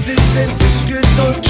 diseases is whiskers on